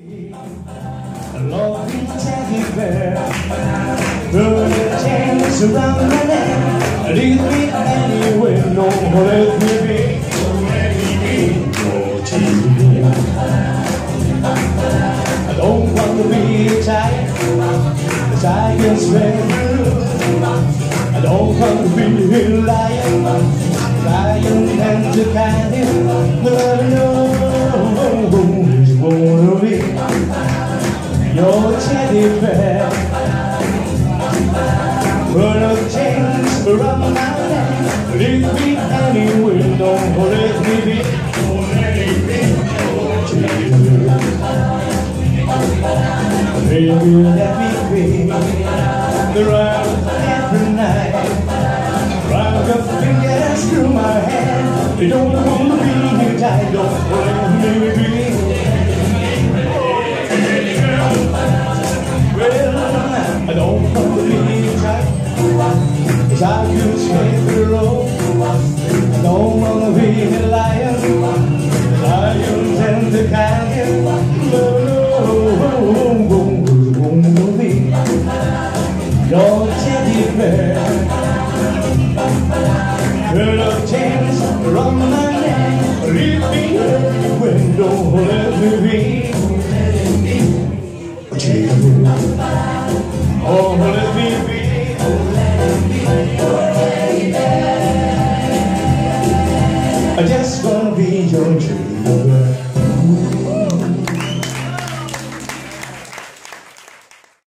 Lovely teddy bear Put a chains around my neck Lead me anywhere, no, let me be Your teddy I don't want to be a tiger Cause I don't want to be a lion Lion and the candy But I Your teddy bear. Put a chains around my neck Lead me anywhere, don't let me be Don't let me be. Your teddy bear Baby, let me be. The round every night. Run your fingers through my hair. You don't want to be here, I don't let I can skate the road I don't want to be a lion and the Your teddy bear. Put a chains around my neck. Leave me when don't let me be. Oh, let be your dreamer.